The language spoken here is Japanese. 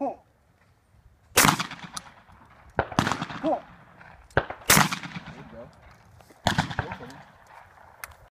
ほう。ほう